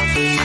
Thank